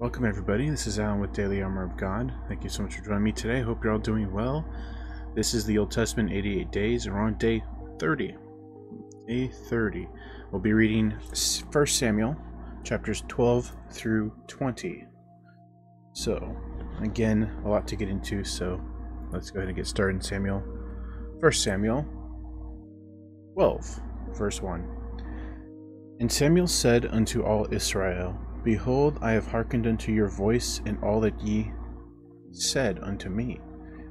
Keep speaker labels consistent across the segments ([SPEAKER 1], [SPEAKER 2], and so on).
[SPEAKER 1] Welcome, everybody. This is Alan with Daily Armor of God. Thank you so much for joining me today. I hope you're all doing well. This is the Old Testament 88 days, we're on day 30. Day 30. We'll be reading 1 Samuel, chapters 12 through 20. So, again, a lot to get into, so let's go ahead and get started in Samuel. 1 Samuel 12, verse 1. And Samuel said unto all Israel, Behold, I have hearkened unto your voice in all that ye said unto me,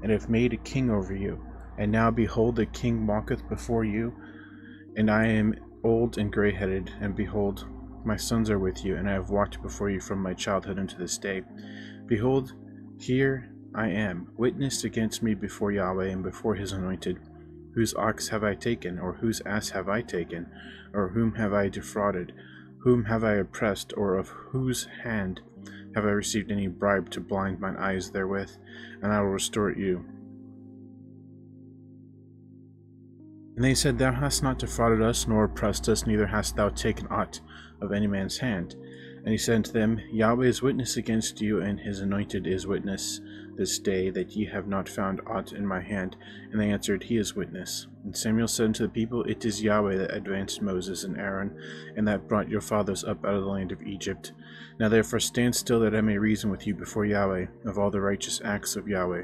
[SPEAKER 1] and have made a king over you. And now behold, the king walketh before you, and I am old and grey headed, and behold, my sons are with you, and I have walked before you from my childhood unto this day. Behold, here I am, witness against me before Yahweh and before his anointed. Whose ox have I taken, or whose ass have I taken, or whom have I defrauded? Whom have I oppressed, or of whose hand have I received any bribe to blind mine eyes therewith? And I will restore it you. And they said, Thou hast not defrauded us, nor oppressed us, neither hast thou taken aught of any man's hand. And he said unto them, Yahweh is witness against you, and his anointed is witness this day that ye have not found aught in my hand. And they answered, He is witness. And Samuel said unto the people, It is Yahweh that advanced Moses and Aaron, and that brought your fathers up out of the land of Egypt. Now therefore stand still, that I may reason with you before Yahweh of all the righteous acts of Yahweh,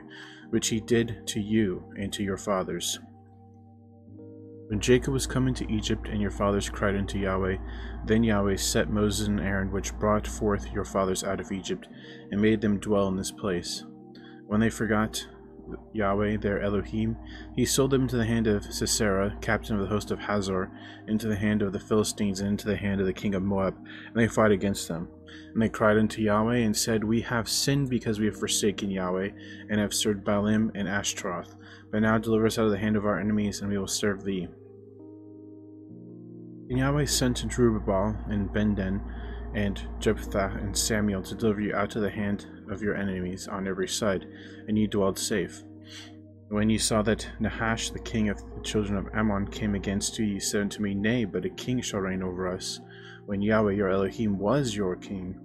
[SPEAKER 1] which he did to you and to your fathers. When Jacob was come into Egypt, and your fathers cried unto Yahweh, then Yahweh set Moses and Aaron, which brought forth your fathers out of Egypt, and made them dwell in this place. When they forgot Yahweh their Elohim, he sold them into the hand of Sisera, captain of the host of Hazor, into the hand of the Philistines, and into the hand of the king of Moab, and they fought against them. And they cried unto Yahweh, and said, We have sinned because we have forsaken Yahweh, and have served Baalim and Ashtaroth. But now deliver us out of the hand of our enemies, and we will serve thee. And Yahweh sent Jerubbaal and Bedan, and Jephthah and Samuel to deliver you out of the hand of your enemies on every side, and ye dwelled safe. When ye saw that Nahash, the king of the children of Ammon, came against you, ye said unto me, Nay, but a king shall reign over us, when Yahweh your Elohim was your king.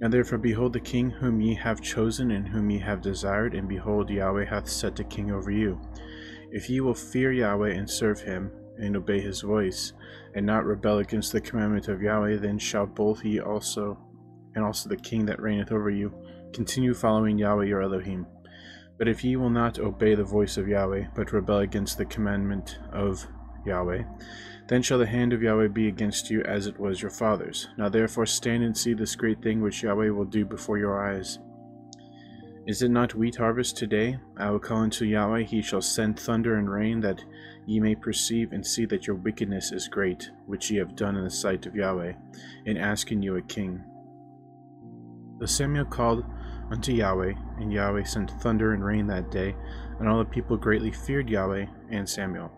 [SPEAKER 1] Now therefore, behold the king whom ye have chosen, and whom ye have desired, and behold, Yahweh hath set a king over you. If ye will fear Yahweh and serve him, and obey his voice, and not rebel against the commandment of Yahweh, then shall both ye also, and also the king that reigneth over you, continue following Yahweh your Elohim. But if ye will not obey the voice of Yahweh, but rebel against the commandment of Yahweh, then shall the hand of Yahweh be against you as it was your fathers. Now therefore stand and see this great thing which Yahweh will do before your eyes. Is it not wheat harvest today? I will call unto Yahweh, he shall send thunder and rain, that ye may perceive and see that your wickedness is great, which ye have done in the sight of Yahweh, in asking you a king. So Samuel called unto Yahweh, and Yahweh sent thunder and rain that day, and all the people greatly feared Yahweh and Samuel.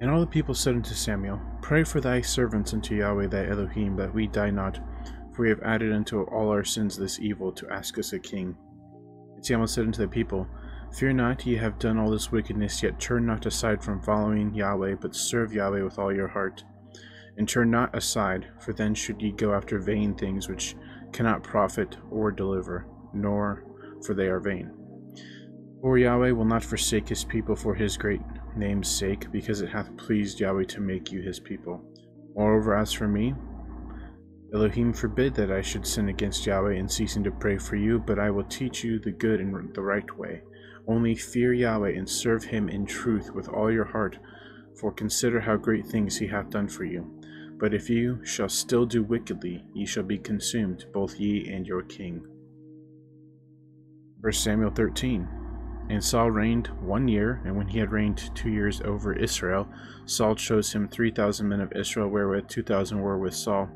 [SPEAKER 1] And all the people said unto Samuel, Pray for thy servants unto Yahweh thy Elohim, that we die not, for we have added unto all our sins this evil, to ask us a king. And Samuel said unto the people, Fear not, ye have done all this wickedness, yet turn not aside from following Yahweh, but serve Yahweh with all your heart. And turn not aside, for then should ye go after vain things which cannot profit or deliver, nor for they are vain. For Yahweh will not forsake his people for his great name's sake, because it hath pleased Yahweh to make you his people. Moreover, as for me, Elohim forbid that I should sin against Yahweh in ceasing to pray for you, but I will teach you the good and the right way. Only fear Yahweh and serve him in truth with all your heart, for consider how great things he hath done for you. But if you shall still do wickedly, ye shall be consumed, both ye and your king. 1 Samuel 13 And Saul reigned one year, and when he had reigned two years over Israel, Saul chose him three thousand men of Israel, wherewith two thousand were with Saul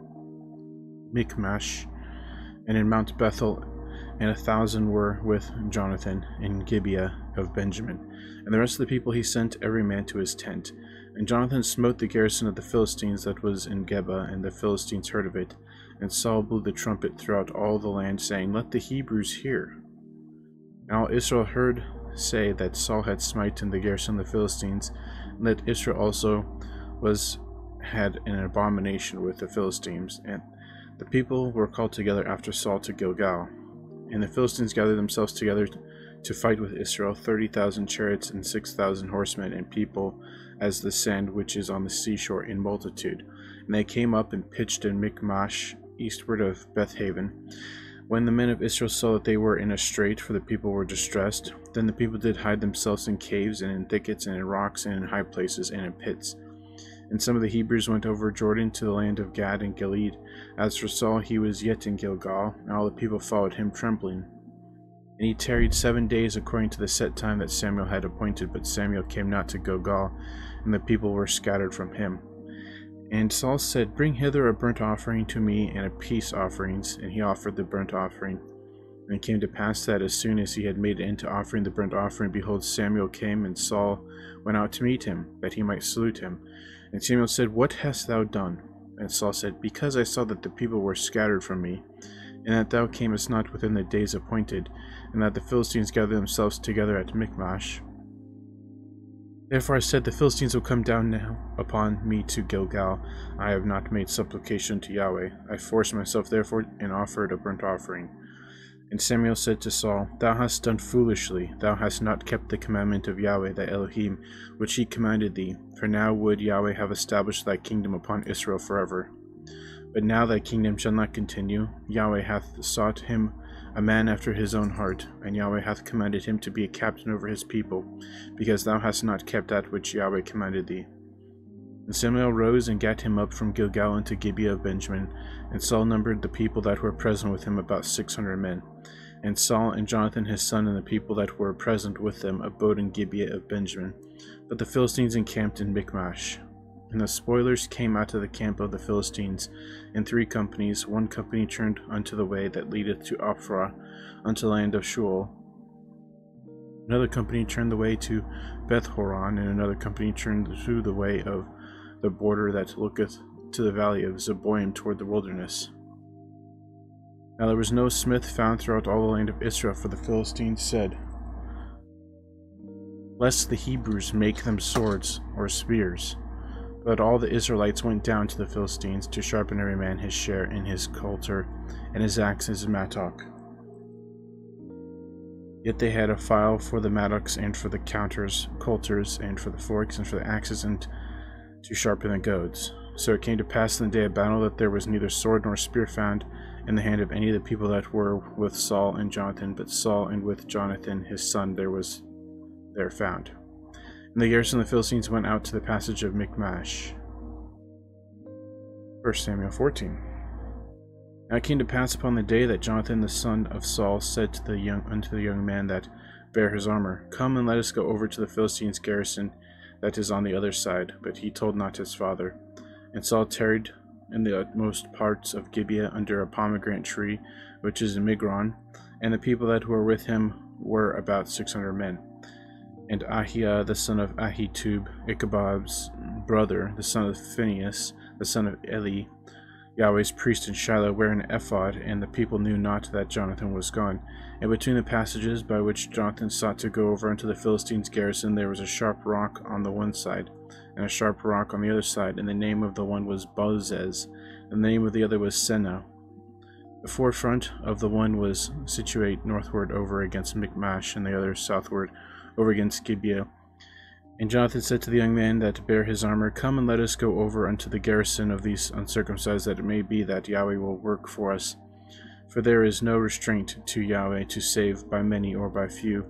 [SPEAKER 1] Michmash, and in Mount Bethel, and a thousand were with Jonathan in Gibeah of Benjamin. And the rest of the people he sent every man to his tent. And Jonathan smote the garrison of the Philistines that was in Geba, and the Philistines heard of it. And Saul blew the trumpet throughout all the land, saying, Let the Hebrews hear. All Israel heard say that Saul had smitten the garrison of the Philistines, and that Israel also was had an abomination with the Philistines, and The people were called together after Saul to Gilgal, and the Philistines gathered themselves together to fight with Israel, thirty thousand chariots and six thousand horsemen and people, as the sand which is on the seashore in multitude. And they came up and pitched in Michmash, eastward of Bethaven. When the men of Israel saw that they were in a strait, for the people were distressed, then the people did hide themselves in caves and in thickets and in rocks and in high places and in pits. And some of the Hebrews went over Jordan to the land of Gad and Gilead. As for Saul, he was yet in Gilgal, and all the people followed him trembling. And he tarried seven days according to the set time that Samuel had appointed, but Samuel came not to Gilgal, and the people were scattered from him. And Saul said, Bring hither a burnt offering to me and a peace offerings. And he offered the burnt offering. And it came to pass that as soon as he had made an end to offering the burnt offering, behold, Samuel came, and Saul went out to meet him, that he might salute him. And Samuel said, What hast thou done? And Saul said, Because I saw that the people were scattered from me, and that thou camest not within the days appointed, and that the Philistines gathered themselves together at Michmash. Therefore I said, The Philistines will come down now upon me to Gilgal. I have not made supplication to Yahweh. I forced myself therefore and offered a burnt offering. And Samuel said to Saul, Thou hast done foolishly. Thou hast not kept the commandment of Yahweh thy Elohim, which he commanded thee. For now would Yahweh have established thy kingdom upon Israel forever. But now thy kingdom shall not continue. Yahweh hath sought him a man after his own heart, and Yahweh hath commanded him to be a captain over his people, because thou hast not kept that which Yahweh commanded thee. And Samuel rose and gat him up from Gilgal unto Gibeah of Benjamin, and Saul numbered the people that were present with him about six hundred men. And Saul and Jonathan his son and the people that were present with them abode in Gibeah of Benjamin. But the Philistines encamped in Michmash. And the spoilers came out of the camp of the Philistines in three companies. One company turned unto the way that leadeth to Ophrah, unto the land of Shual. Another company turned the way to Beth Horon, and another company turned to the way of the border that looketh to the valley of Zeboim toward the wilderness. Now there was no smith found throughout all the land of Israel, for the Philistines said, Lest the Hebrews make them swords or spears. But all the Israelites went down to the Philistines to sharpen every man his share in his coulter and his axe his mattock. Yet they had a file for the mattocks and for the counters, coulters, and for the forks, and for the axes, and to sharpen the goads. So it came to pass in the day of battle that there was neither sword nor spear found in the hand of any of the people that were with Saul and Jonathan, but Saul and with Jonathan his son there was there found. And the garrison of the Philistines went out to the passage of Michmash. 1 Samuel 14. Now it came to pass upon the day that Jonathan the son of Saul said to the young unto the young man that bare his armor, Come and let us go over to the Philistines' garrison that is on the other side. But he told not his father. And Saul tarried in the utmost parts of Gibeah under a pomegranate tree, which is in Migron, and the people that were with him were about six hundred men. And Ahiah uh, the son of Ahitub, Ichabod's brother, the son of Phinehas, the son of Eli, Yahweh's priest in Shiloh, wear an ephod, and the people knew not that Jonathan was gone. And between the passages by which Jonathan sought to go over unto the Philistines' garrison, there was a sharp rock on the one side, and a sharp rock on the other side, and the name of the one was Bozez, and the name of the other was Seneh. The forefront of the one was situate northward over against Michmash, and the other southward over against Gibeah. And Jonathan said to the young man that bare his armor, Come and let us go over unto the garrison of these uncircumcised, that it may be that Yahweh will work for us. For there is no restraint to Yahweh to save by many or by few.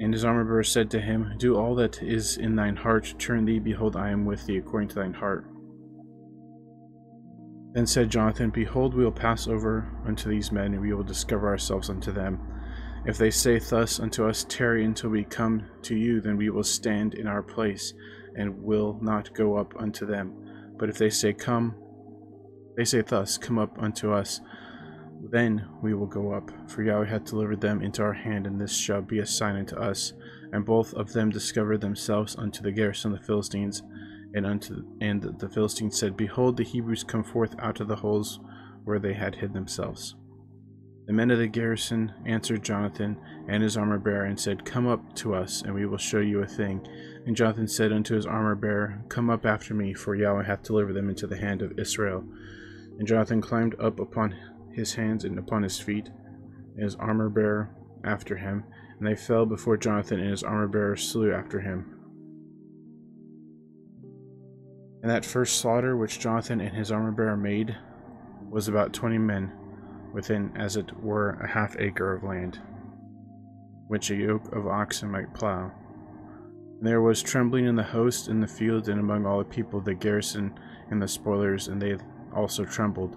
[SPEAKER 1] And his armor bearer said to him, Do all that is in thine heart, turn thee, behold, I am with thee according to thine heart. Then said Jonathan, Behold, we will pass over unto these men, and we will discover ourselves unto them. If they say thus unto us, Tarry until we come to you, then we will stand in our place, and will not go up unto them. But if they say, Come, they say thus, Come up unto us, then we will go up. For Yahweh hath delivered them into our hand, and this shall be a sign unto us. And both of them discovered themselves unto the garrison of the Philistines, and unto and the Philistines said, Behold, the Hebrews come forth out of the holes where they had hid themselves. The men of the garrison answered Jonathan and his armor bearer and said, Come up to us, and we will show you a thing. And Jonathan said unto his armor bearer, Come up after me, for Yahweh hath delivered them into the hand of Israel. And Jonathan climbed up upon his hands and upon his feet, and his armor bearer after him, and they fell before Jonathan, and his armor bearer slew after him. And that first slaughter which Jonathan and his armor bearer made was about twenty men, within as it were a half acre of land, which a yoke of oxen might plough. And there was trembling in the host in the field and among all the people, the garrison and the spoilers, and they also trembled.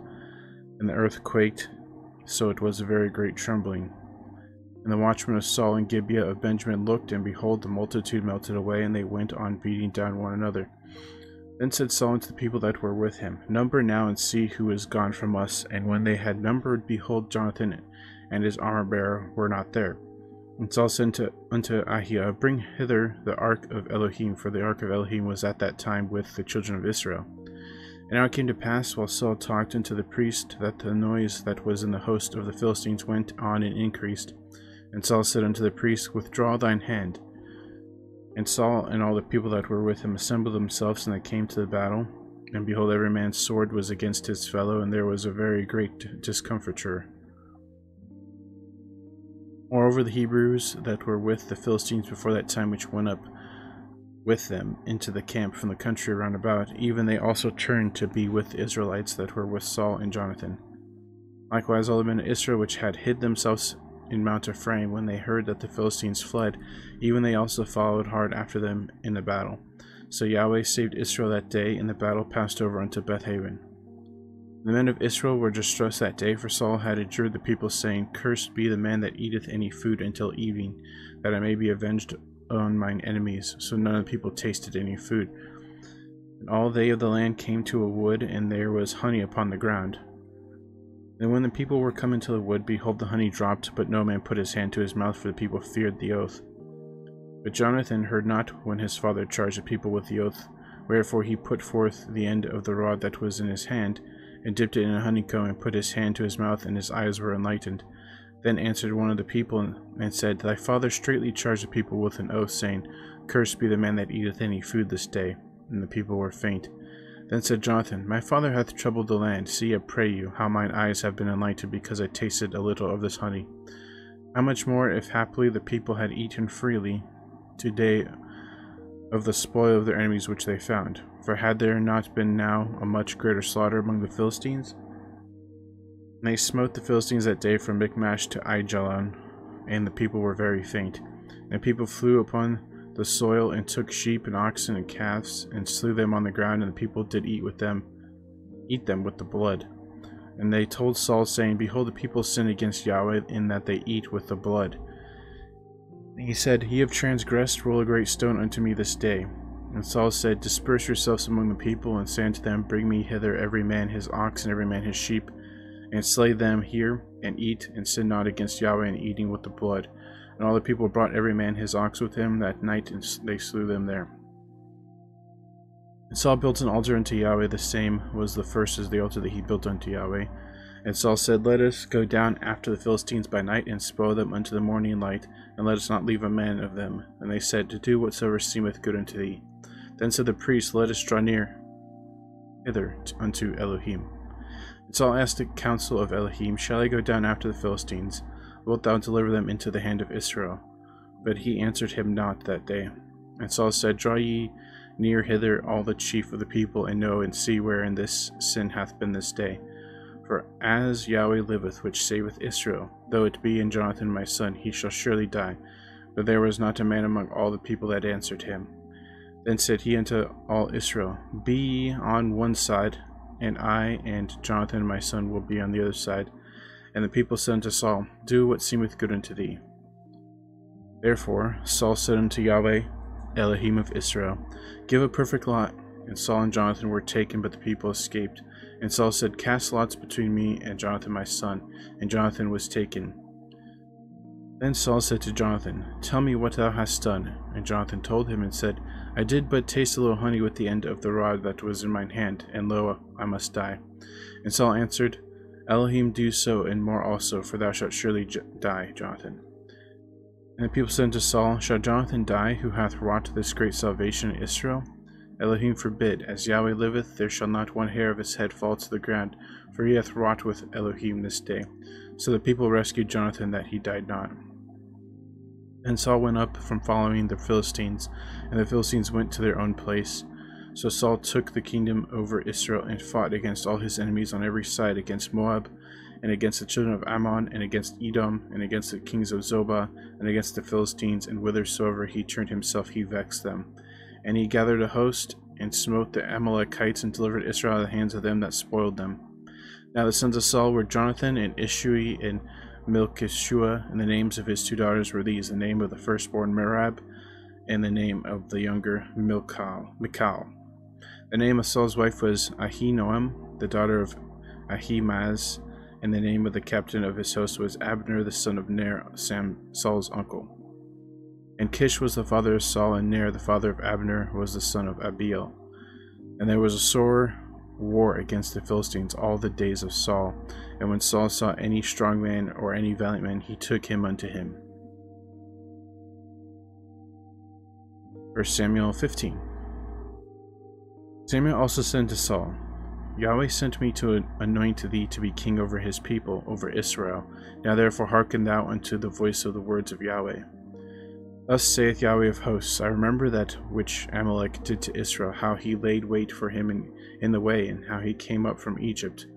[SPEAKER 1] And the earth quaked, so it was a very great trembling. And the watchmen of Saul and Gibeah of Benjamin looked, and behold, the multitude melted away, and they went on beating down one another. Then said Saul unto the people that were with him, Number now and see who is gone from us. And when they had numbered, behold, Jonathan and his armor bearer were not there. And Saul said unto, unto Bring hither the ark of Elohim, for the ark of Elohim was at that time with the children of Israel. And now it came to pass, while Saul talked unto the priest, that the noise that was in the host of the Philistines went on and increased. And Saul said unto the priest, Withdraw thine hand. And Saul and all the people that were with him assembled themselves, and they came to the battle. And behold, every man's sword was against his fellow, and there was a very great discomfiture. Moreover, the Hebrews that were with the Philistines before that time, which went up with them into the camp from the country round about, even they also turned to be with the Israelites that were with Saul and Jonathan. Likewise, all the men of Israel which had hid themselves in Mount Ephraim, when they heard that the Philistines fled, even they also followed hard after them in the battle. So Yahweh saved Israel that day, and the battle passed over unto Bethaven. The men of Israel were distressed that day, for Saul had adjured the people, saying, Cursed be the man that eateth any food until evening, that I may be avenged on mine enemies. So none of the people tasted any food. And all they of the land came to a wood, and there was honey upon the ground. And when the people were come into the wood, behold, the honey dropped, but no man put his hand to his mouth, for the people feared the oath. But Jonathan heard not when his father charged the people with the oath, wherefore he put forth the end of the rod that was in his hand, and dipped it in a honeycomb, and put his hand to his mouth, and his eyes were enlightened. Then answered one of the people, and said, Thy father straitly charged the people with an oath, saying, Cursed be the man that eateth any food this day. And the people were faint. Then said Jonathan, My father hath troubled the land. See, I pray you, how mine eyes have been enlightened, because I tasted a little of this honey. How much more, if haply the people had eaten freely today of the spoil of their enemies which they found? For had there not been now a much greater slaughter among the Philistines? And they smote the Philistines that day from Michmash to Aijalon, and the people were very faint. And people flew upon the soil, and took sheep and oxen and calves, and slew them on the ground, and the people did eat with them, eat them with the blood. And they told Saul, saying, Behold, the people sin against Yahweh in that they eat with the blood. And he said, Ye have transgressed, roll a great stone unto me this day. And Saul said, Disperse yourselves among the people, and say unto them, Bring me hither every man his ox and every man his sheep, and slay them here, and eat, and sin not against Yahweh in eating with the blood. And all the people brought every man his ox with him that night, and they slew them there. And Saul built an altar unto Yahweh, the same was the first as the altar that he built unto Yahweh. And Saul said, Let us go down after the Philistines by night, and spoil them unto the morning light, and let us not leave a man of them. And they said, To do whatsoever seemeth good unto thee. Then said the priest, Let us draw near hither unto Elohim. And Saul asked the counsel of Elohim, Shall I go down after the Philistines? Wilt thou deliver them into the hand of Israel? But he answered him not that day. And Saul said, Draw ye near hither all the chief of the people, and know and see wherein this sin hath been this day. For as Yahweh liveth, which saveth Israel, though it be in Jonathan my son, he shall surely die. But there was not a man among all the people that answered him. Then said he unto all Israel, Be ye on one side, and I and Jonathan my son will be on the other side. And the people said unto Saul, Do what seemeth good unto thee. Therefore Saul said unto Yahweh, Elohim of Israel, Give a perfect lot. And Saul and Jonathan were taken, but the people escaped. And Saul said, Cast lots between me and Jonathan my son. And Jonathan was taken. Then Saul said to Jonathan, Tell me what thou hast done. And Jonathan told him and said, I did but taste a little honey with the end of the rod that was in mine hand, and lo, I must die. And Saul answered, Elohim do so and more also, for thou shalt surely die, Jonathan. And the people said unto Saul, Shall Jonathan die, who hath wrought this great salvation in Israel? Elohim forbid, as Yahweh liveth, there shall not one hair of his head fall to the ground, for he hath wrought with Elohim this day. So the people rescued Jonathan that he died not. And Saul went up from following the Philistines, and the Philistines went to their own place. So Saul took the kingdom over Israel and fought against all his enemies on every side, against Moab, and against the children of Ammon, and against Edom, and against the kings of Zobah, and against the Philistines, and whithersoever he turned himself he vexed them. And he gathered a host, and smote the Amalekites, and delivered Israel out of the hands of them that spoiled them. Now the sons of Saul were Jonathan, and Ishui, and Melchishua, and the names of his two daughters were these, the name of the firstborn Merab, and the name of the younger Milcah. Michal. The name of Saul's wife was Ahinoam, the daughter of Ahimaaz, and the name of the captain of his host was Abner the son of Ner, Sam, Saul's uncle. And Kish was the father of Saul, and Ner the father of Abner was the son of Abiel. And there was a sore war against the Philistines all the days of Saul, and when Saul saw any strong man or any valiant man, he took him unto him. 1 Samuel 15 Samuel also said to Saul, Yahweh sent me to anoint thee to be king over his people, over Israel. Now therefore hearken thou unto the voice of the words of Yahweh. Thus saith Yahweh of hosts, I remember that which Amalek did to Israel, how he laid wait for him in, in the way, and how he came up from Egypt.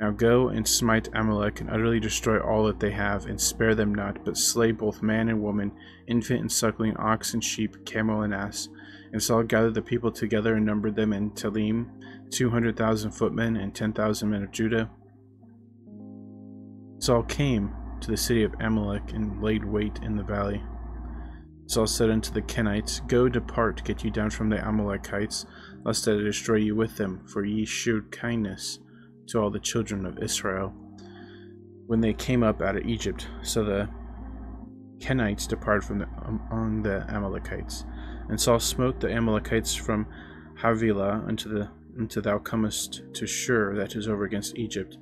[SPEAKER 1] Now go and smite Amalek, and utterly destroy all that they have, and spare them not, but slay both man and woman, infant and suckling, ox and sheep, camel and ass. And Saul gathered the people together and numbered them in Telaim, 200,000 footmen and 10,000 men of Judah. Saul came to the city of Amalek and laid wait in the valley. Saul said unto the Kenites, Go, depart, get you down from the Amalekites, lest I destroy you with them, for ye shewed kindness to all the children of Israel when they came up out of Egypt. So the Kenites departed from the, um, among the Amalekites. And Saul smote the Amalekites from Havilah unto the until thou comest to Shur that is over against Egypt.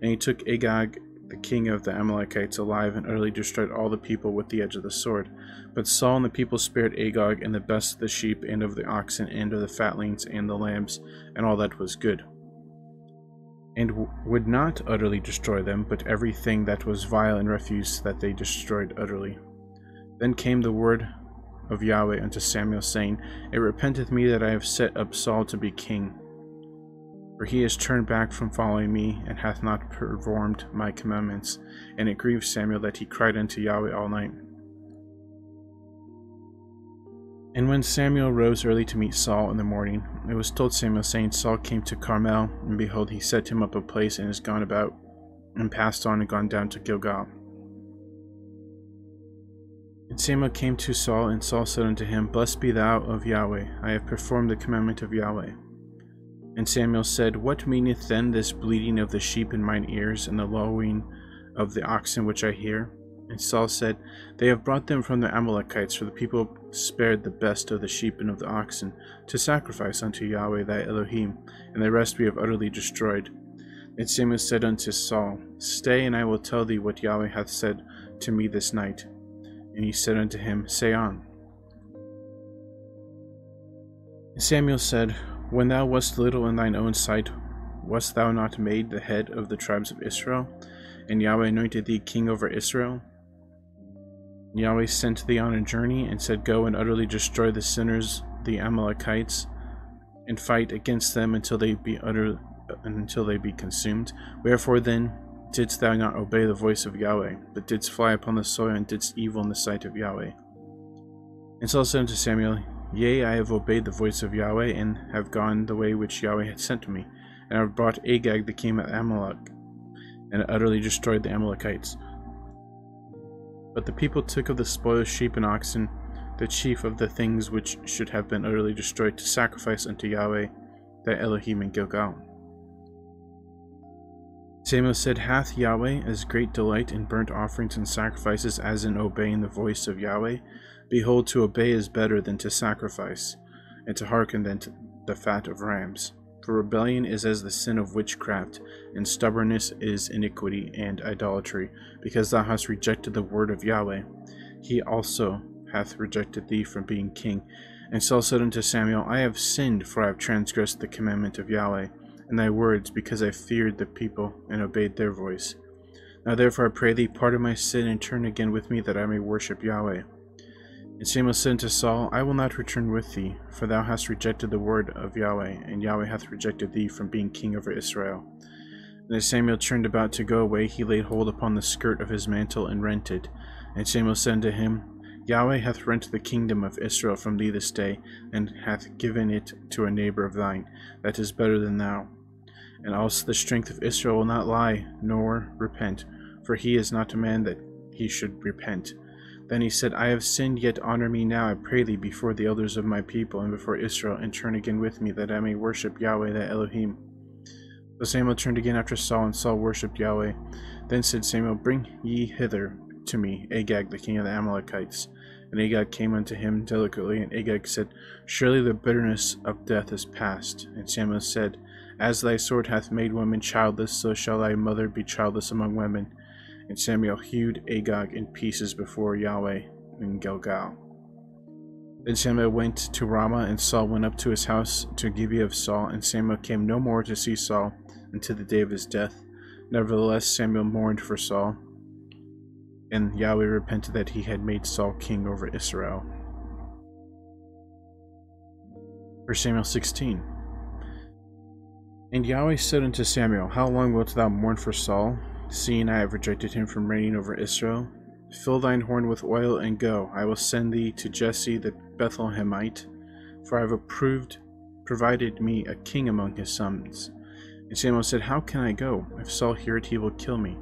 [SPEAKER 1] And he took Agag, the king of the Amalekites, alive, and utterly destroyed all the people with the edge of the sword. But Saul and the people spared Agag, and the best of the sheep, and of the oxen, and of the fatlings, and the lambs, and all that was good. And would not utterly destroy them, but everything that was vile and refuse that they destroyed utterly. Then came the word of Yahweh unto Samuel, saying, It repenteth me that I have set up Saul to be king for he has turned back from following me, and hath not performed my commandments. And it grieved Samuel that he cried unto Yahweh all night. And when Samuel rose early to meet Saul in the morning, it was told Samuel, saying, Saul came to Carmel, and behold, he set him up a place, and is gone about, and passed on and gone down to Gilgal. And Samuel came to Saul, and Saul said unto him, Blessed be thou of Yahweh, I have performed the commandment of Yahweh. And Samuel said, What meaneth then this bleating of the sheep in mine ears, and the lowing of the oxen which I hear? And Saul said, They have brought them from the Amalekites, for the people spared the best of the sheep and of the oxen, to sacrifice unto Yahweh thy Elohim, and the rest we have utterly destroyed. And Samuel said unto Saul, Stay, and I will tell thee what Yahweh hath said to me this night. And he said unto him, Say on. And Samuel said, when thou wast little in thine own sight, wast thou not made the head of the tribes of Israel? And Yahweh anointed thee king over Israel? Yahweh sent thee on a journey, and said, Go and utterly destroy the sinners, the Amalekites, and fight against them until they be utter, until they be consumed. Wherefore then didst thou not obey the voice of Yahweh, but didst fly upon the soil, and didst evil in the sight of Yahweh? And Saul said unto Samuel, Yea, I have obeyed the voice of Yahweh, and have gone the way which Yahweh had sent to me, and I have brought Agag the king of Amalek, and utterly destroyed the Amalekites. But the people took of the spoil sheep and oxen, the chief of the things which should have been utterly destroyed, to sacrifice unto Yahweh, thy Elohim in Gilgal. Samuel said, Hath Yahweh as great delight in burnt offerings and sacrifices as in obeying the voice of Yahweh? Behold, to obey is better than to sacrifice, and to hearken than to the fat of rams. For rebellion is as the sin of witchcraft, and stubbornness is iniquity and idolatry, because thou hast rejected the word of Yahweh. He also hath rejected thee from being king, And Saul said unto Samuel, I have sinned, for I have transgressed the commandment of Yahweh, and thy words, because I feared the people, and obeyed their voice. Now therefore I pray thee, pardon my sin, and turn again with me, that I may worship Yahweh. And Samuel said to Saul, I will not return with thee, for thou hast rejected the word of Yahweh, and Yahweh hath rejected thee from being king over Israel. And as Samuel turned about to go away, he laid hold upon the skirt of his mantle and rent it. And Samuel said to him, Yahweh hath rent the kingdom of Israel from thee this day, and hath given it to a neighbor of thine, that is better than thou. And also the strength of Israel will not lie, nor repent, for he is not a man that he should repent. Then he said, I have sinned, yet honor me now, I pray thee, before the elders of my people, and before Israel, and turn again with me, that I may worship Yahweh thy Elohim. So Samuel turned again after Saul, and Saul worshipped Yahweh. Then said Samuel, Bring ye hither to me Agag, the king of the Amalekites. And Agag came unto him delicately, and Agag said, Surely the bitterness of death is past. And Samuel said, As thy sword hath made women childless, so shall thy mother be childless among women. And Samuel hewed Agag in pieces before Yahweh in Gilgal. Then Samuel went to Ramah, and Saul went up to his house to Gibeah of Saul, and Samuel came no more to see Saul until the day of his death. Nevertheless, Samuel mourned for Saul, and Yahweh repented that he had made Saul king over Israel. 1 Samuel 16 And Yahweh said unto Samuel, How long wilt thou mourn for Saul, seeing I have rejected him from reigning over Israel? Fill thine horn with oil and go. I will send thee to Jesse the Bethlehemite, for I have approved, provided me a king among his sons. And Samuel said, How can I go? If Saul hear it, he will kill me.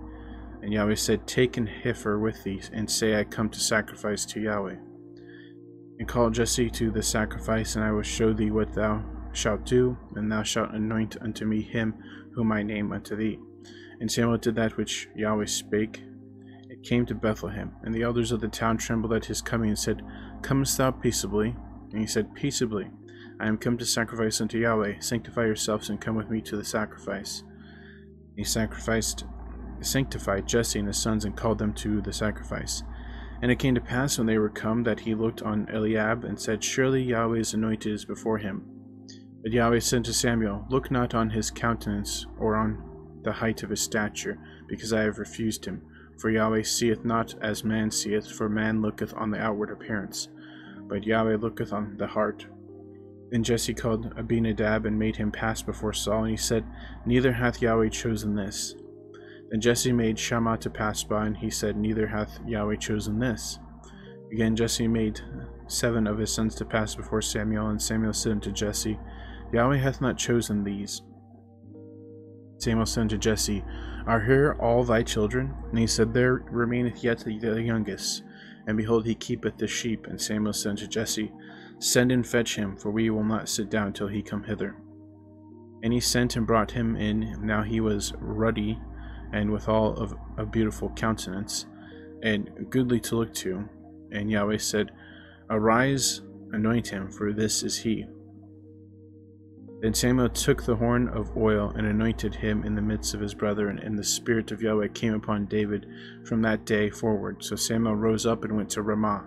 [SPEAKER 1] And Yahweh said, Take an heifer with thee, and say, I come to sacrifice to Yahweh. And call Jesse to the sacrifice, and I will show thee what thou shalt do, and thou shalt anoint unto me him whom I name unto thee. And Samuel did that which Yahweh spake. It came to Bethlehem, and the elders of the town trembled at his coming, and said, Comest thou peaceably? And he said, Peaceably. I am come to sacrifice unto Yahweh. Sanctify yourselves, and come with me to the sacrifice. And He sacrificed sanctified Jesse and his sons and called them to the sacrifice. And it came to pass when they were come that he looked on Eliab and said, Surely Yahweh's anointed is before him. But Yahweh said to Samuel, Look not on his countenance or on the height of his stature, because I have refused him. For Yahweh seeth not as man seeth, for man looketh on the outward appearance, but Yahweh looketh on the heart. Then Jesse called Abinadab and made him pass before Saul, and he said, Neither hath Yahweh chosen this. Then Jesse made Shammah to pass by, and he said, Neither hath Yahweh chosen this. Again Jesse made seven of his sons to pass before Samuel, and Samuel said unto Jesse, Yahweh hath not chosen these. Samuel said unto Jesse, Are here all thy children? And he said, There remaineth yet the youngest, and behold, he keepeth the sheep. And Samuel said unto Jesse, Send and fetch him, for we will not sit down till he come hither. And he sent and brought him in. Now he was ruddy and withal of a beautiful countenance, and goodly to look to. And Yahweh said, Arise, anoint him, for this is he. Then Samuel took the horn of oil and anointed him in the midst of his brethren, and the Spirit of Yahweh came upon David from that day forward. So Samuel rose up and went to Ramah.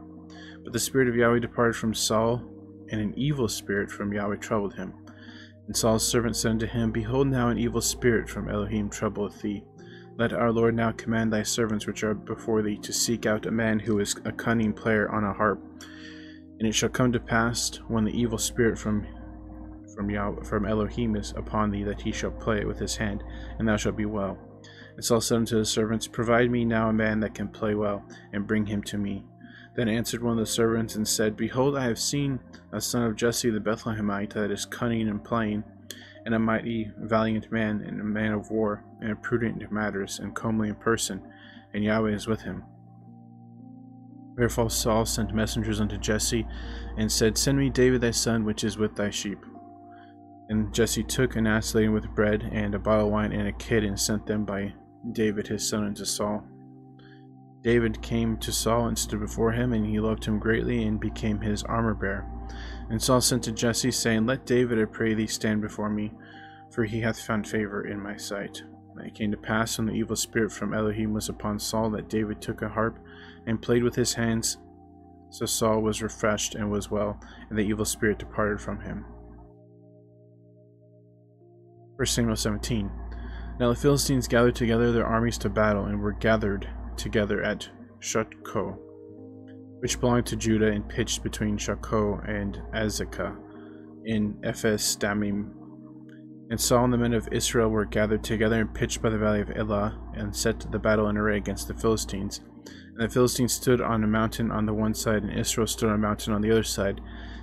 [SPEAKER 1] But the Spirit of Yahweh departed from Saul, and an evil spirit from Yahweh troubled him. And Saul's servant said unto him, Behold, now an evil spirit from Elohim troubleth thee. Let our Lord now command thy servants which are before thee to seek out a man who is a cunning player on a harp. And it shall come to pass when the evil spirit from from Yahweh, from Elohim is upon thee that he shall play it with his hand, and thou shalt be well. And Saul said unto his servants, Provide me now a man that can play well, and bring him to me. Then answered one of the servants and said, Behold, I have seen a son of Jesse the Bethlehemite that is cunning and playing and a mighty valiant man, and a man of war, and a prudent in matters, and comely in person, and Yahweh is with him. Wherefore Saul sent messengers unto Jesse, and said, Send me David thy son, which is with thy sheep. And Jesse took an ass laden with bread, and a bottle of wine, and a kid, and sent them by David his son unto Saul. David came to Saul and stood before him, and he loved him greatly, and became his armor bearer. And Saul sent to Jesse, saying, Let David, I pray thee, stand before me, for he hath found favor in my sight. And it came to pass when the evil spirit from Elohim was upon Saul, that David took a harp and played with his hands So Saul was refreshed and was well, and the evil spirit departed from him. 1 Samuel 17 Now the Philistines gathered together their armies to battle, and were gathered together at Shochoh, which belonged to Judah, and pitched between Shochoh and Azekah in Ephes Dammim. And Saul and the men of Israel were gathered together and pitched by the valley of Elah, and set the battle in array against the Philistines. And the Philistines stood on a mountain on the one side, and Israel stood on a mountain on the other side,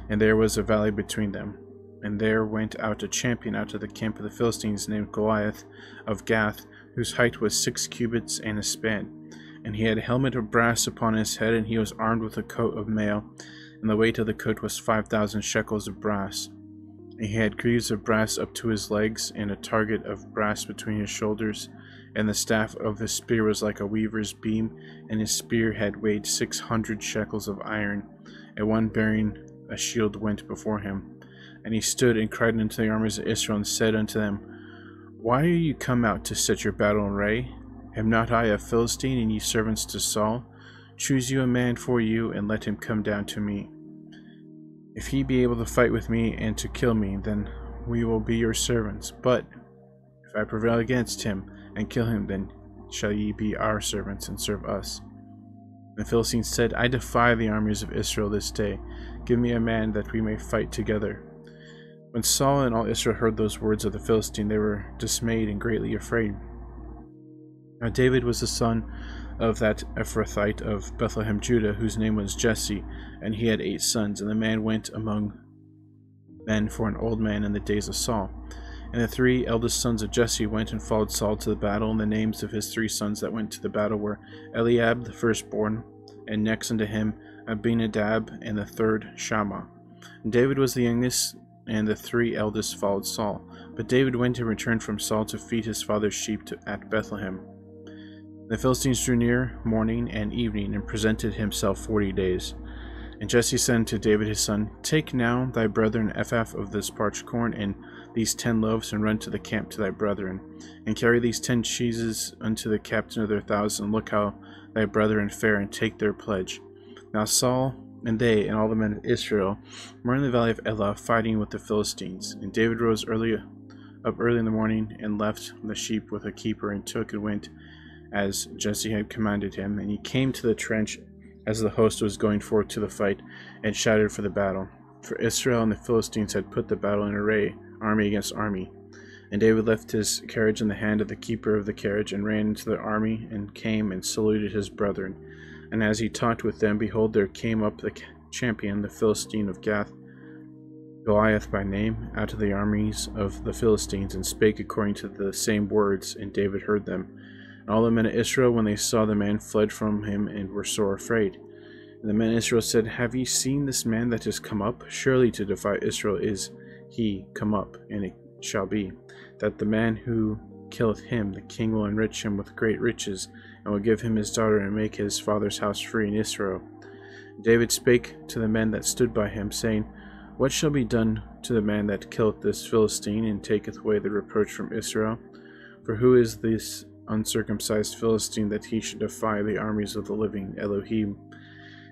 [SPEAKER 1] and there was a valley between them. And there went out a champion out of the camp of the Philistines named Goliath of Gath, whose height was six cubits and a span. And he had a helmet of brass upon his head, and he was armed with a coat of mail, and the weight of the coat was five thousand shekels of brass. And he had greaves of brass up to his legs, and a target of brass between his shoulders, and the staff of his spear was like a weaver's beam, and his spear had weighed six hundred shekels of iron, and one bearing a shield went before him. And he stood and cried unto the armies of Israel, and said unto them, Why are you come out to set your battle in array? Am not I a Philistine, and ye servants to Saul? Choose you a man for you, and let him come down to me. If he be able to fight with me and to kill me, then we will be your servants. But if I prevail against him and kill him, then shall ye be our servants and serve us. And the Philistines said, I defy the armies of Israel this day. Give me a man that we may fight together. When Saul and all Israel heard those words of the Philistine, they were dismayed and greatly afraid. Now David was the son of that Ephrathite of Bethlehem, Judah, whose name was Jesse, and he had eight sons. And the man went among men for an old man in the days of Saul. And the three eldest sons of Jesse went and followed Saul to the battle, and the names of his three sons that went to the battle were Eliab the firstborn, and next unto him Abinadab, and the third Shammah. And David was the youngest, and the three eldest followed Saul. But David went and returned from Saul to feed his father's sheep to, at Bethlehem. The Philistines drew near morning and evening, and presented himself forty days. And Jesse said to David his son, Take now thy brethren ephah of this parched corn, and these ten loaves, and run to the camp to thy brethren, and carry these ten cheeses unto the captain of their thousand, look how thy brethren fare, and take their pledge. Now Saul and they and all the men of Israel were in the valley of Elah fighting with the Philistines. And David rose early up early in the morning and left the sheep with a keeper and took and went as Jesse had commanded him. And he came to the trench as the host was going forth to the fight and shouted for the battle. For Israel and the Philistines had put the battle in array, army against army. And David left his carriage in the hand of the keeper of the carriage and ran into the army and came and saluted his brethren. And as he talked with them, behold, there came up the champion, the Philistine of Gath, Goliath by name, out of the armies of the Philistines, and spake according to the same words, and David heard them. And all the men of Israel, when they saw the man, fled from him, and were sore afraid. And the men of Israel said, Have ye seen this man that is come up? Surely to defy Israel is he come up, and it shall be, that the man who killeth him, the king will enrich him with great riches, and will give him his daughter, and make his father's house free in Israel. David spake to the men that stood by him, saying, What shall be done to the man that killeth this Philistine, and taketh away the reproach from Israel? For who is this uncircumcised Philistine that he should defy the armies of the living Elohim?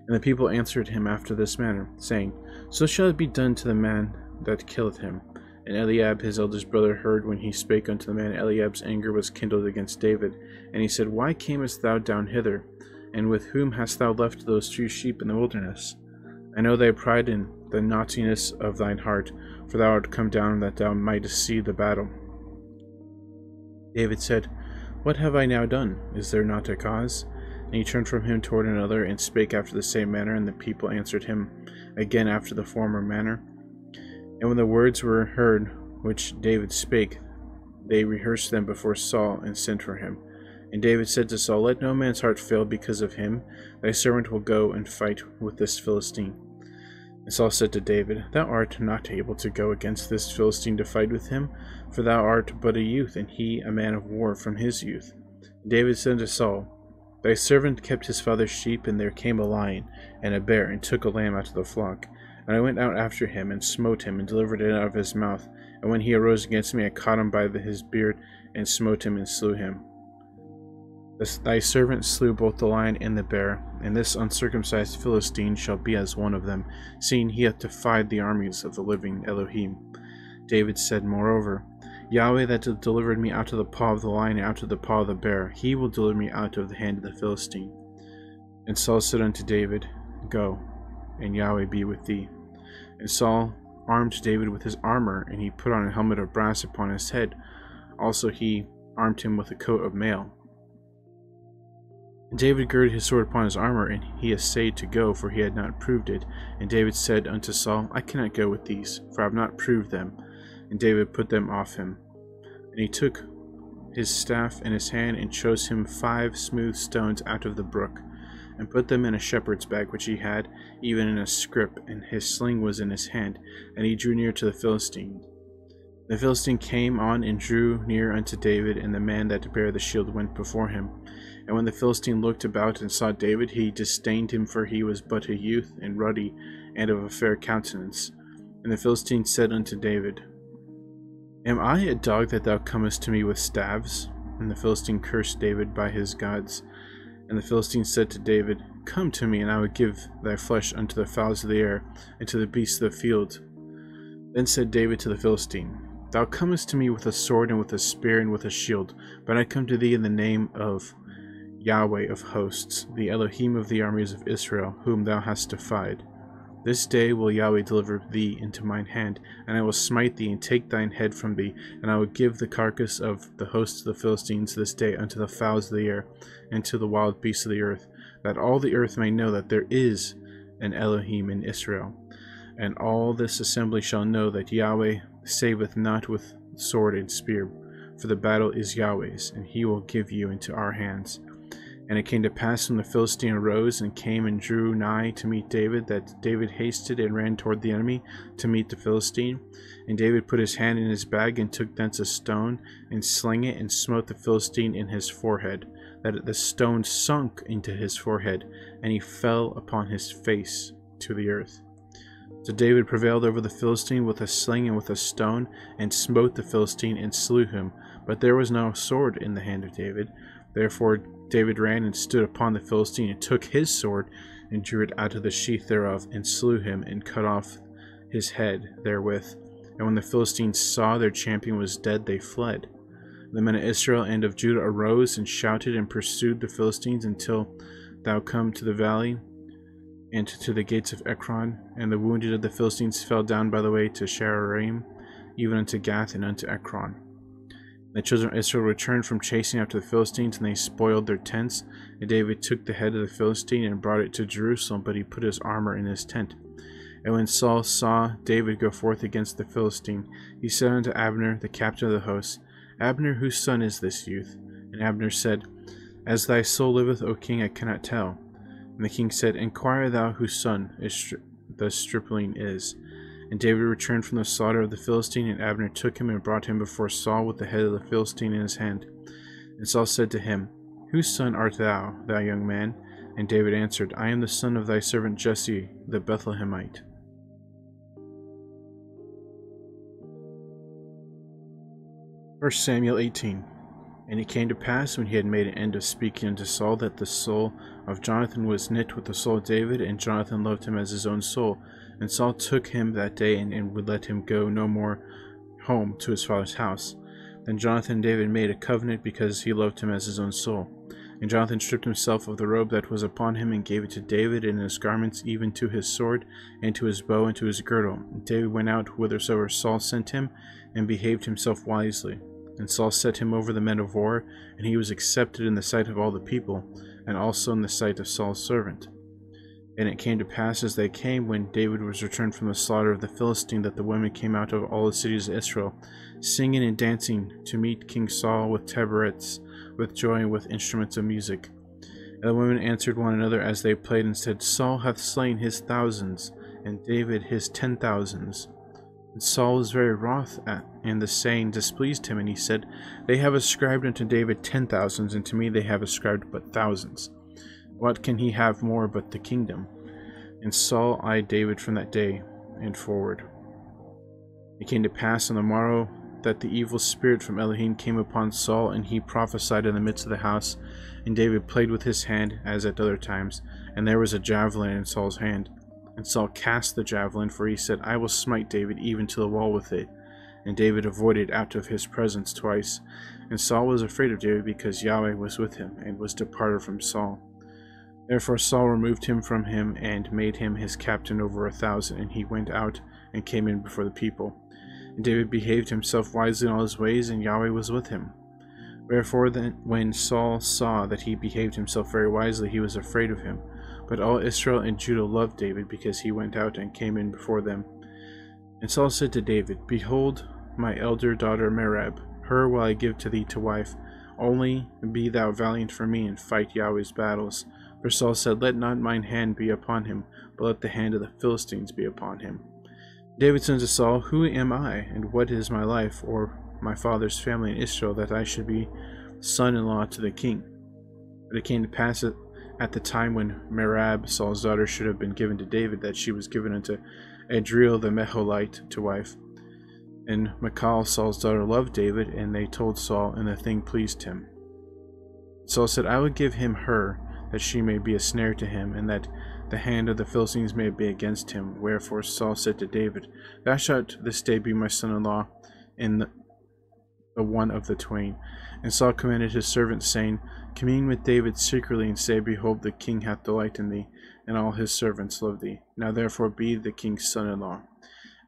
[SPEAKER 1] And the people answered him after this manner, saying, So shall it be done to the man that killeth him. And Eliab his eldest brother heard when he spake unto the man. Eliab's anger was kindled against David, and he said, Why camest thou down hither? And with whom hast thou left those two sheep in the wilderness? I know thy pride and the naughtiness of thine heart, for thou art come down that thou mightest see the battle. David said, What have I now done? Is there not a cause? And he turned from him toward another, and spake after the same manner, and the people answered him again after the former manner. And when the words were heard which David spake, they rehearsed them before Saul and sent for him. And David said to Saul, Let no man's heart fail because of him. Thy servant will go and fight with this Philistine. And Saul said to David, Thou art not able to go against this Philistine to fight with him, for thou art but a youth, and he a man of war from his youth. And David said to Saul, Thy servant kept his father's sheep, and there came a lion and a bear, and took a lamb out of the flock. And I went out after him, and smote him, and delivered it out of his mouth. And when he arose against me, I caught him by the, his beard, and smote him, and slew him. Thy servant slew both the lion and the bear, and this uncircumcised Philistine shall be as one of them, seeing he hath defied the armies of the living Elohim. David said, Moreover, Yahweh that delivered me out of the paw of the lion and out of the paw of the bear, he will deliver me out of the hand of the Philistine. And Saul said unto David, Go, and Yahweh be with thee. And Saul armed David with his armor, and he put on a helmet of brass upon his head. Also he armed him with a coat of mail. And David girded his sword upon his armor, and he essayed to go, for he had not proved it. And David said unto Saul, I cannot go with these, for I have not proved them. And David put them off him. And he took his staff in his hand, and chose him five smooth stones out of the brook, and put them in a shepherd's bag which he had, even in a scrip, and his sling was in his hand. And he drew near to the Philistine. The Philistine came on and drew near unto David, and the man that bare the shield went before him. And when the Philistine looked about and saw David, he disdained him, for he was but a youth, and ruddy, and of a fair countenance. And the Philistine said unto David, Am I a dog that thou comest to me with staves? And the Philistine cursed David by his gods. And the Philistine said to David, Come to me, and I will give thy flesh unto the fowls of the air, and to the beasts of the field. Then said David to the Philistine, Thou comest to me with a sword and with a spear and with a shield, but I come to thee in the name of Yahweh of hosts, the Elohim of the armies of Israel, whom thou hast defied. This day will Yahweh deliver thee into mine hand, and I will smite thee and take thine head from thee, and I will give the carcass of the hosts of the Philistines this day unto the fowls of the air, and to the wild beasts of the earth, that all the earth may know that there is an Elohim in Israel. And all this assembly shall know that Yahweh saveth not with sword and spear, for the battle is Yahweh's, and he will give you into our hands. And it came to pass when the Philistine arose and came and drew nigh to meet David, that David hasted and ran toward the enemy to meet the Philistine. And David put his hand in his bag and took thence a stone, and sling it, and smote the Philistine in his forehead, that the stone sunk into his forehead, and he fell upon his face to the earth. So David prevailed over the Philistine with a sling and with a stone, and smote the Philistine and slew him. But there was no sword in the hand of David. Therefore David ran and stood upon the Philistine, and took his sword, and drew it out of the sheath thereof, and slew him, and cut off his head therewith. And when the Philistines saw their champion was dead, they fled. The men of Israel and of Judah arose and shouted and pursued the Philistines until thou come to the valley and to the gates of Ekron. And the wounded of the Philistines fell down by the way to Shaaraim, even unto Gath and unto Ekron. The children of Israel returned from chasing after the Philistines, and they spoiled their tents. And David took the head of the Philistine and brought it to Jerusalem, but he put his armor in his tent. And when Saul saw David go forth against the Philistine, he said unto Abner, the captain of the host, Abner, whose son is this youth? And Abner said, As thy soul liveth, O king, I cannot tell. And the king said, Inquire thou whose son is the stripling is. And David returned from the slaughter of the Philistine, and Abner took him and brought him before Saul with the head of the Philistine in his hand. And Saul said to him, Whose son art thou, thou young man? And David answered, I am the son of thy servant Jesse the Bethlehemite. First Samuel 18 And it came to pass, when he had made an end of speaking unto Saul, that the soul of Jonathan was knit with the soul of David, and Jonathan loved him as his own soul. And Saul took him that day and, and would let him go no more home to his father's house. Then Jonathan and David made a covenant because he loved him as his own soul. And Jonathan stripped himself of the robe that was upon him and gave it to David and his garments, even to his sword, and to his bow, and to his girdle. And David went out whithersoever Saul sent him, and behaved himself wisely. And Saul set him over the men of war, and he was accepted in the sight of all the people, and also in the sight of Saul's servant. And it came to pass as they came, when David was returned from the slaughter of the Philistine, that the women came out of all the cities of Israel, singing and dancing to meet King Saul with tabrets, with joy, and with instruments of music. And the women answered one another as they played, and said, Saul hath slain his thousands, and David his ten thousands. And Saul was very wroth at, and the saying displeased him, and he said, They have ascribed unto David ten thousands, and to me they have ascribed but thousands. What can he have more but the kingdom? And Saul eyed David from that day and forward. It came to pass on the morrow that the evil spirit from Elohim came upon Saul, and he prophesied in the midst of the house. And David played with his hand, as at other times, and there was a javelin in Saul's hand. And Saul cast the javelin, for he said, I will smite David even to the wall with it. And David avoided out of his presence twice. And Saul was afraid of David because Yahweh was with him, and was departed from Saul. Therefore Saul removed him from him, and made him his captain over a thousand, and he went out and came in before the people. And David behaved himself wisely in all his ways, and Yahweh was with him. Wherefore then, when Saul saw that he behaved himself very wisely, he was afraid of him. But all Israel and Judah loved David, because he went out and came in before them. And Saul said to David, Behold, my elder daughter Merab, her will I give to thee to wife. Only be thou valiant for me, and fight Yahweh's battles. For Saul said, Let not mine hand be upon him, but let the hand of the Philistines be upon him. David said to Saul, Who am I, and what is my life, or my father's family in Israel, that I should be son in law to the king? But it came to pass at the time when Merab, Saul's daughter, should have been given to David, that she was given unto Adriel the Meholite to wife. And Michal, Saul's daughter, loved David, and they told Saul, and the thing pleased him. Saul said, I will give him her, that she may be a snare to him, and that the hand of the Philistines may be against him. Wherefore Saul said to David, Thou shalt this day be my son-in-law in the, the one of the twain. And Saul commanded his servants, saying, Commune with David secretly, and say, Behold, the king hath delight in thee, and all his servants love thee. Now therefore be the king's son-in-law.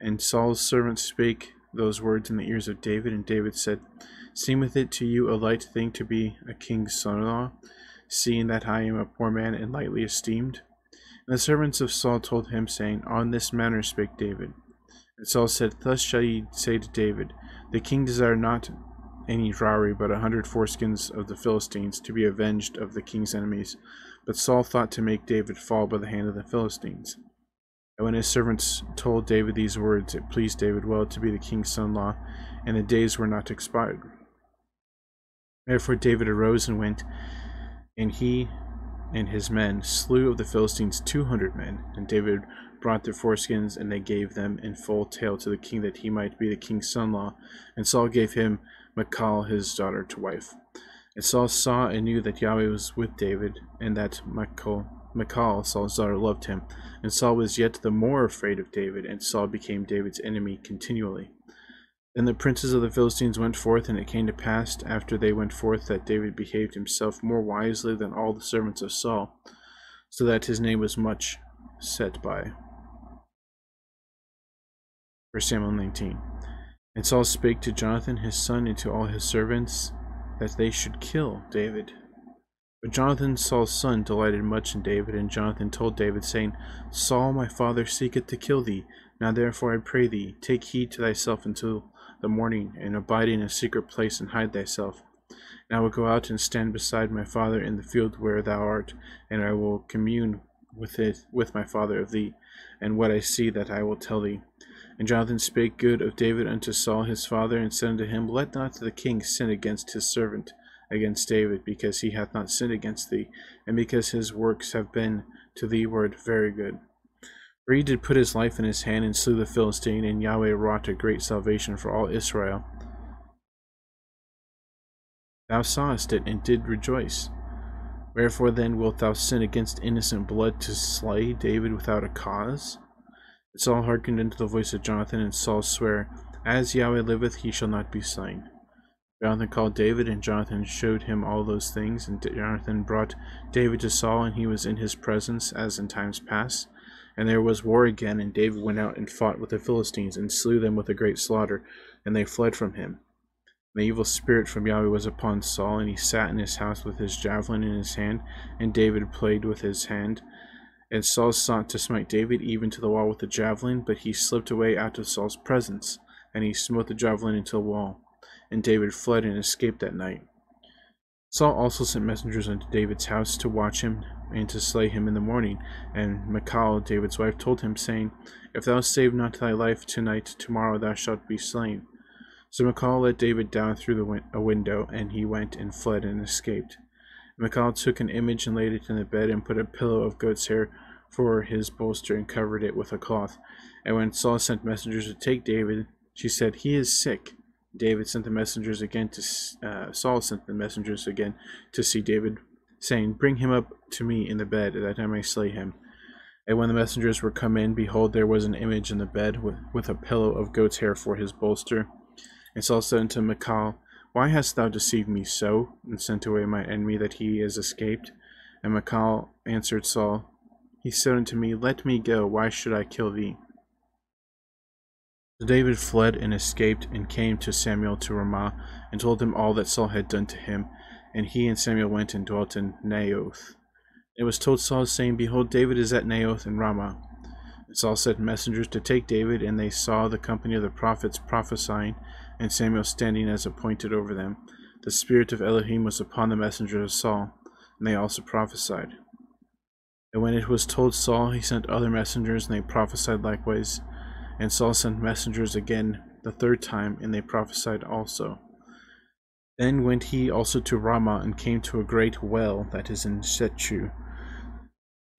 [SPEAKER 1] And Saul's servants spake those words in the ears of David, and David said, Seemeth it to you a light thing to be a king's son-in-law? Seeing that I am a poor man and lightly esteemed? And the servants of Saul told him, saying, On this manner spake David. And Saul said, Thus shall ye say to David, The king desired not any dowry, but a hundred foreskins of the Philistines, to be avenged of the king's enemies. But Saul thought to make David fall by the hand of the Philistines. And when his servants told David these words, it pleased David well to be the king's son in law, and the days were not expired. Therefore David arose and went and he and his men slew of the Philistines two hundred men. And David brought their foreskins, and they gave them in full tale to the king, that he might be the king's son in law. And Saul gave him Michal his daughter to wife. And Saul saw and knew that Yahweh was with David, and that Michal, Michal, Saul's daughter, loved him. And Saul was yet the more afraid of David, and Saul became David's enemy continually. Then the princes of the Philistines went forth, and it came to pass after they went forth that David behaved himself more wisely than all the servants of Saul, so that his name was much set by. 1 Samuel 19. And Saul spake to Jonathan his son and to all his servants that they should kill David. But Jonathan, Saul's son, delighted much in David, and Jonathan told David, saying, Saul my father seeketh to kill thee. Now therefore I pray thee, take heed to thyself until the morning, and abide in a secret place, and hide thyself. And I will go out and stand beside my father in the field where thou art, and I will commune with it with my father of thee, and what I see that I will tell thee. And Jonathan spake good of David unto Saul his father, and said unto him, Let not the king sin against his servant, against David, because he hath not sinned against thee, and because his works have been to thee word very good. For he did put his life in his hand and slew the Philistine, and Yahweh wrought a great salvation for all Israel. Thou sawest it, and did rejoice. Wherefore then wilt thou sin against innocent blood to slay David without a cause? And Saul hearkened unto the voice of Jonathan, and Saul sware, As Yahweh liveth, he shall not be slain. Jonathan called David, and Jonathan showed him all those things, and Jonathan brought David to Saul, and he was in his presence, as in times past. And there was war again, and David went out and fought with the Philistines, and slew them with a great slaughter, and they fled from him. And the evil spirit from Yahweh was upon Saul, and he sat in his house with his javelin in his hand, and David played with his hand. And Saul sought to smite David even to the wall with the javelin, but he slipped away out of Saul's presence, and he smote the javelin into the wall. And David fled and escaped that night. Saul also sent messengers unto David's house to watch him and to slay him in the morning. And Michal, David's wife, told him, saying, If thou save not thy life tonight, tomorrow thou shalt be slain. So Michal let David down through the win a window, and he went and fled and escaped. Michal took an image and laid it in the bed, and put a pillow of goat's hair for his bolster, and covered it with a cloth. And when Saul sent messengers to take David, she said, He is sick. David sent the messengers again to uh, Saul sent the messengers again to see David, saying, "Bring him up to me in the bed, that I may slay him." And when the messengers were come in, behold, there was an image in the bed with, with a pillow of goat's hair for his bolster. And Saul said unto Michal, Why hast thou deceived me so, and sent away my enemy that he is escaped? And Michal answered Saul, He said unto me, Let me go, why should I kill thee? So David fled and escaped, and came to Samuel to Ramah, and told him all that Saul had done to him. And he and Samuel went and dwelt in Naioth. It was told Saul, saying, Behold, David is at Naioth in Ramah. And Saul sent messengers to take David, and they saw the company of the prophets prophesying, and Samuel standing as appointed over them. The spirit of Elohim was upon the messengers of Saul, and they also prophesied. And when it was told Saul, he sent other messengers, and they prophesied likewise. And Saul sent messengers again the third time, and they prophesied also. Then went he also to Ramah, and came to a great well that is in Sechu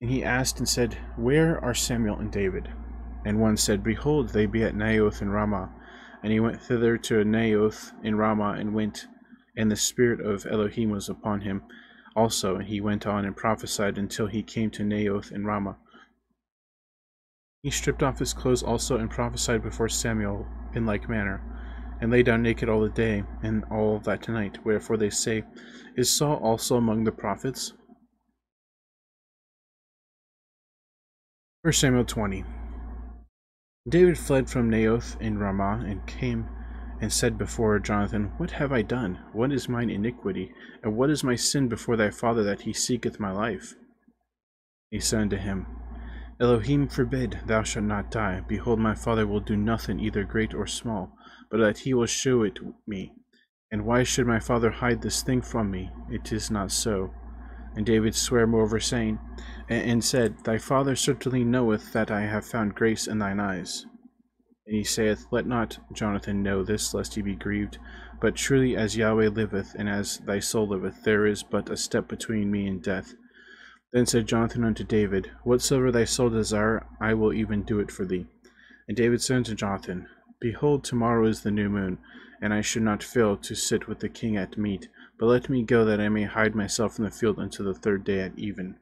[SPEAKER 1] and he asked and said, Where are Samuel and David? And one said, Behold, they be at Naioth in Ramah. And he went thither to Naioth in Ramah, and went, and the spirit of Elohim was upon him also. And he went on and prophesied until he came to Naioth in Ramah. He stripped off his clothes also, and prophesied before Samuel in like manner, and lay down naked all the day, and all that night. Wherefore they say, Is Saul also among the prophets? 1 Samuel 20 David fled from Naioth in Ramah, and came and said before Jonathan, What have I done? What is mine iniquity? And what is my sin before thy father that he seeketh my life? He said unto him, Elohim forbid, thou shalt not die. Behold, my father will do nothing, either great or small, but that he will shew it me. And why should my father hide this thing from me? It is not so. And David sware moreover, saying, and said, Thy father certainly knoweth that I have found grace in thine eyes. And he saith, Let not Jonathan know this, lest he be grieved. But truly as Yahweh liveth, and as thy soul liveth, there is but a step between me and death. Then said Jonathan unto David, Whatsoever thy soul desire, I will even do it for thee. And David said unto Jonathan, Behold, tomorrow is the new moon, and I should not fail to sit with the king at meat. But let me go, that I may hide myself in the field until the third day at even.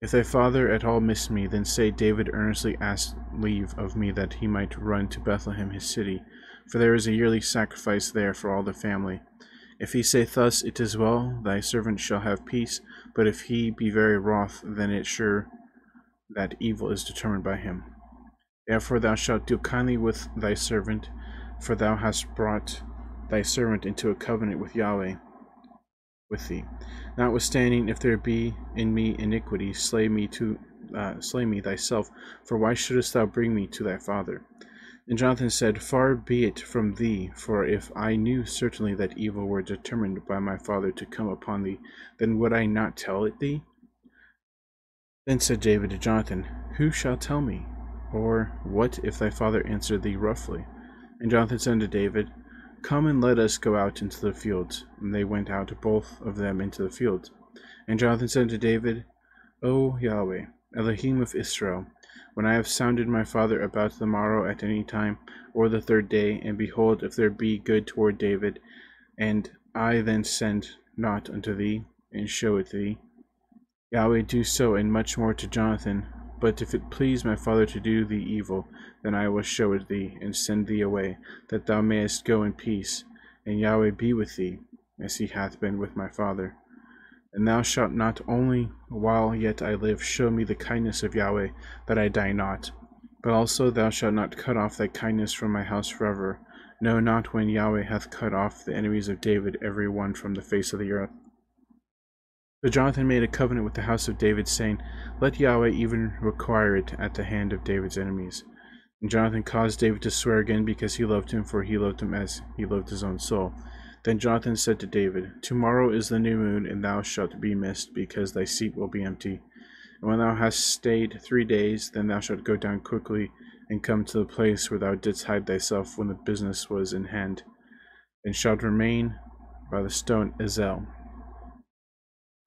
[SPEAKER 1] If thy father at all miss me, then say David earnestly asked leave of me that he might run to Bethlehem his city, for there is a yearly sacrifice there for all the family. If he say thus, It is well, thy servant shall have peace, but if he be very wroth, then it sure that evil is determined by him. Therefore thou shalt deal kindly with thy servant, for thou hast brought thy servant into a covenant with Yahweh with thee. Notwithstanding, if there be in me iniquity, slay me to uh, slay me thyself, for why shouldest thou bring me to thy father? And Jonathan said, Far be it from thee, for if I knew certainly that evil were determined by my father to come upon thee, then would I not tell it thee? Then said David to Jonathan, Who shall tell me? Or what if thy father answer thee roughly? And Jonathan said to David, Come and let us go out into the fields. And they went out both of them into the fields. And Jonathan said to David, O Yahweh, Elohim of Israel, when I have sounded my father about the morrow at any time, or the third day, and behold, if there be good toward David, and I then send not unto thee, and show it thee, Yahweh do so and much more to Jonathan, but if it please my father to do thee evil, then I will show it thee, and send thee away, that thou mayest go in peace, and Yahweh be with thee, as he hath been with my father. And thou shalt not only while yet I live show me the kindness of Yahweh, that I die not, but also thou shalt not cut off thy kindness from my house forever. Know not when Yahweh hath cut off the enemies of David every one from the face of the earth. So Jonathan made a covenant with the house of David, saying, Let Yahweh even require it at the hand of David's enemies. And Jonathan caused David to swear again because he loved him, for he loved him as he loved his own soul. Then Jonathan said to David, Tomorrow is the new moon, and thou shalt be missed, because thy seat will be empty. And when thou hast stayed three days, then thou shalt go down quickly, and come to the place where thou didst hide thyself when the business was in hand, and shalt remain by the stone Ezel.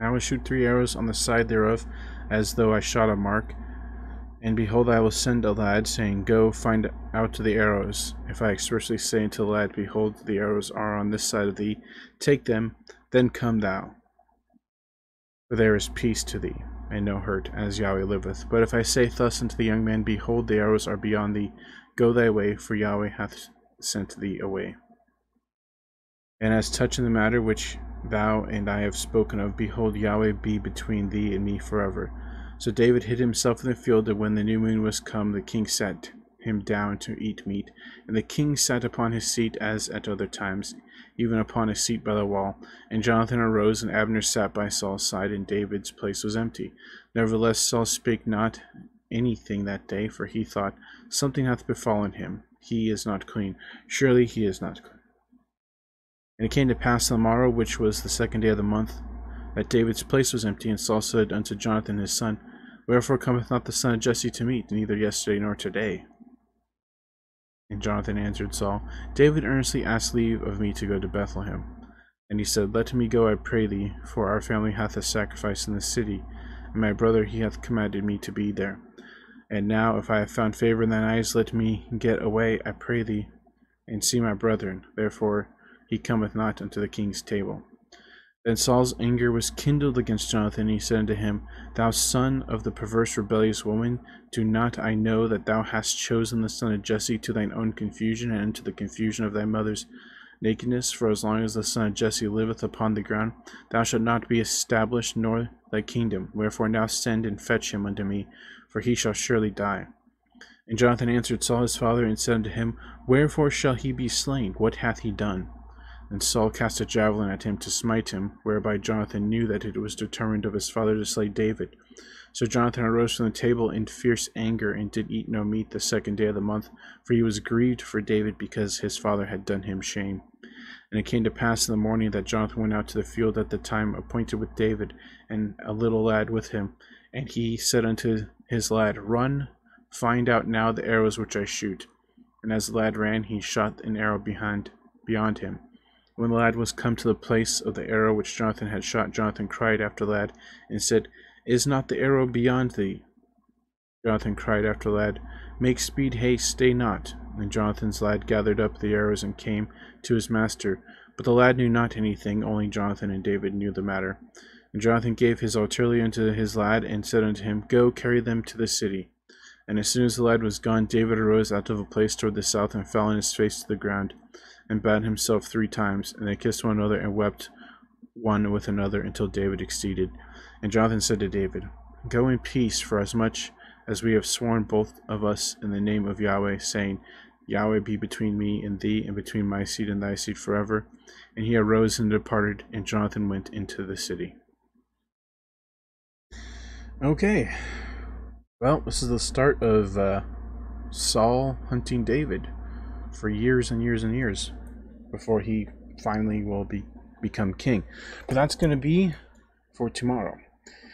[SPEAKER 1] I will shoot three arrows on the side thereof, as though I shot a mark, And behold, I will send a lad, saying, Go, find out to the arrows. If I expressly say unto the lad, Behold, the arrows are on this side of thee, take them, then come thou. For there is peace to thee, and no hurt, as Yahweh liveth. But if I say thus unto the young man, Behold, the arrows are beyond thee, go thy way, for Yahweh hath sent thee away. And as touching the matter which thou and I have spoken of, behold, Yahweh be between thee and me forever. So David hid himself in the field, and when the new moon was come, the king sat him down to eat meat. And the king sat upon his seat as at other times, even upon a seat by the wall. And Jonathan arose, and Abner sat by Saul's side, and David's place was empty. Nevertheless Saul spake not anything that day, for he thought, Something hath befallen him. He is not clean. Surely he is not clean. And it came to pass on the morrow, which was the second day of the month, that David's place was empty, and Saul said unto Jonathan his son, Wherefore cometh not the son of Jesse to meet, neither yesterday nor today? And Jonathan answered Saul, David earnestly asked leave of me to go to Bethlehem. And he said, Let me go, I pray thee, for our family hath a sacrifice in the city, and my brother he hath commanded me to be there. And now, if I have found favor in thine eyes, let me get away, I pray thee, and see my brethren. Therefore he cometh not unto the king's table. Then Saul's anger was kindled against Jonathan, and he said unto him, Thou son of the perverse rebellious woman, do not I know that thou hast chosen the son of Jesse to thine own confusion, and to the confusion of thy mother's nakedness? For as long as the son of Jesse liveth upon the ground, thou shalt not be established, nor thy kingdom. Wherefore now send and fetch him unto me, for he shall surely die. And Jonathan answered Saul his father, and said unto him, Wherefore shall he be slain? What hath he done? And Saul cast a javelin at him to smite him, whereby Jonathan knew that it was determined of his father to slay David. So Jonathan arose from the table in fierce anger, and did eat no meat the second day of the month, for he was grieved for David because his father had done him shame. And it came to pass in the morning that Jonathan went out to the field at the time appointed with David, and a little lad with him. And he said unto his lad, Run, find out now the arrows which I shoot. And as the lad ran, he shot an arrow behind beyond him. When the lad was come to the place of the arrow which Jonathan had shot, Jonathan cried after lad, and said, Is not the arrow beyond thee? Jonathan cried after lad, Make speed haste, stay not. And Jonathan's lad gathered up the arrows and came to his master. But the lad knew not anything, only Jonathan and David knew the matter. And Jonathan gave his artillery unto his lad, and said unto him, Go, carry them to the city. And as soon as the lad was gone, David arose out of a place toward the south, and fell on his face to the ground and bowed himself three times, and they kissed one another and wept one with another until David exceeded. And Jonathan said to David, Go in peace, for as much as we have sworn both of us in the name of Yahweh, saying, Yahweh be between me and thee, and between my seed and thy seed forever. And he arose and departed, and Jonathan went into the city. Okay. Well, this is the start of uh, Saul hunting David for years and years and years before he finally will be become king. But that's going to be for tomorrow.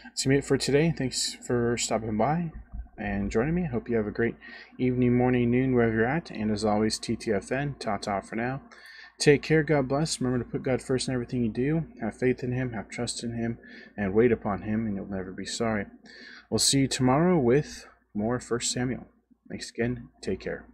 [SPEAKER 1] That's it for today. Thanks for stopping by and joining me. I hope you have a great evening, morning, noon, wherever you're at. And as always, TTFN, ta ta for now. Take care, God bless. Remember to put God first in everything you do. Have faith in Him, have trust in Him, and wait upon Him, and you'll never be sorry. We'll see you tomorrow with more First Samuel. Thanks again. Take care.